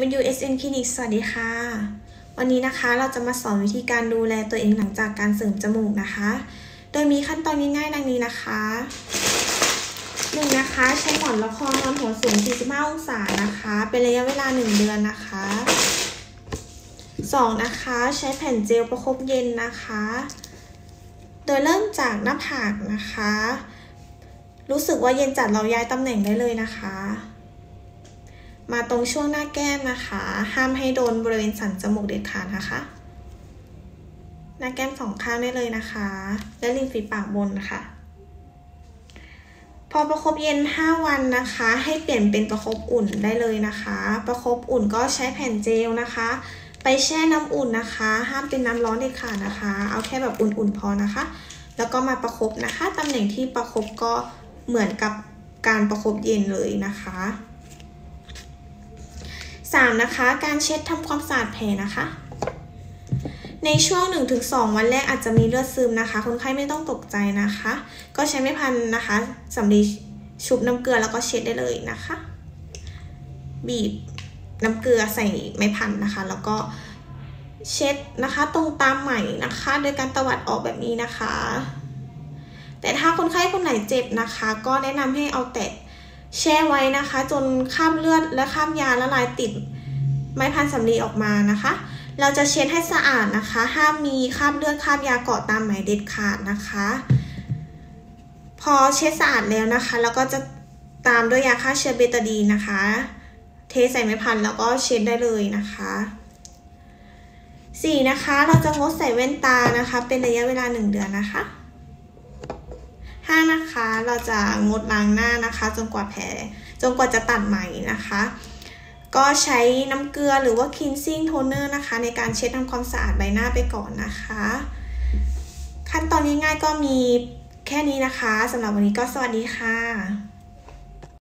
WSN Clinic สวัสดีค่ะ วันนี้นะคะเราจะมาสอนวิธีการดูแลตัวเองหลังจากการเสริมจมูกนะคะ โดยมีขั้นตอนง่ายๆดังนี้นะคะหนึ่งนะคะใช้หมอนละครนอนหัวสูง 45 องศานะคะ เป็นระยะเวลา 1 เดือนนะคะสองนะคะใช้แผ่นเจลประคบเย็นนะคะ โดยเริ่มจากหน้าผากนะคะ รู้สึกว่าเย็นจัดเราย้ายตำแหน่งได้เลยนะคะ มาตรงช่วงหน้าแก้มนะคะ ห้ามให้โดนบริเวณสันจมูกเด็ดขาดนะคะ หน้าแก้มสองข้างได้เลยนะคะ และริมฝีปากบนนะคะพอประครบเย็น 5 วันนะคะ ให้เปลี่ยนเป็นประครบอุ่นได้เลยนะคะ ประครบอุ่นก็ใช้แผ่นเจลนะคะ ไปแช่น้ำอุ่นนะคะ ห้ามเป็นน้ำร้อนเด็ดขาดนะคะ เอาแค่แบบอุ่นๆพอนะคะ แล้วก็มาประครบนะคะตำแหน่งที่ประครบก็เหมือนกับการประครบเย็นเลยนะคะ 3 นะคะ การเช็ดทำความสะอาดแผลนะคะ ในช่วง 1-2 วันแรกอาจจะมีเลือดซึมนะคะ คนไข้ไม่ต้องตกใจนะคะ ก็ใช้ไม้พันนะคะสำลีชุบน้ำเกลือแล้วก็เช็ดได้เลยนะคะ บีบน้ำเกลือใส่ไม้พันนะคะ แล้วก็เช็ดนะคะตรงตามใหม่นะคะ โดยการตวัดออกแบบนี้นะคะ แต่ถ้าคนไข้คนไหนเจ็บนะคะ ก็แนะนำให้เอาแต่ แช่ไว้นะคะ จนข้ามเลือดและข้ามยาละลายติด ไม้พันสำลีออกมานะคะ เราจะเช็ดให้สะอาดนะคะ ห้ามมีคราบเลือดคราบยาเกาะตามไหมเด็ดขาดนะคะ พอเช็ดสะอาดแล้วนะคะ แล้วก็จะตามด้วยยาฆ่าเชื้อเบตาดีนนะคะ เทใส่ไม้พันแล้วก็เช็ดได้เลยนะคะสี่นะคะ เราจะงดใส่แว่นตานะคะ เป็นระยะเวลาหนึ่งเดือนนะคะ 5 นะคะ เราจะงดล้างหน้านะคะ จนกว่าแผลจนกว่าจะตัดใหม่นะคะ ก็ใช้น้ำเกลือหรือว่า cleansing toner นะคะ ในการเช็ดทำความสะอาดใบหน้าไปก่อนนะคะ ขั้นตอนง่ายๆก็มีแค่นี้นะคะสำหรับวันนี้ก็สวัสดีค่ะ